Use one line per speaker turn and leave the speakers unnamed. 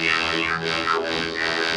Yeah.